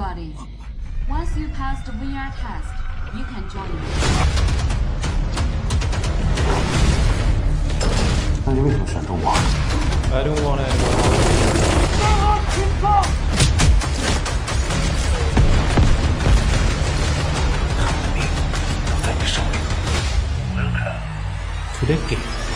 everybody. Once you pass the VR test, you can join me. 那你为什么选中我？I don't want anyone. 他的命都在你手里。Welcome to the game.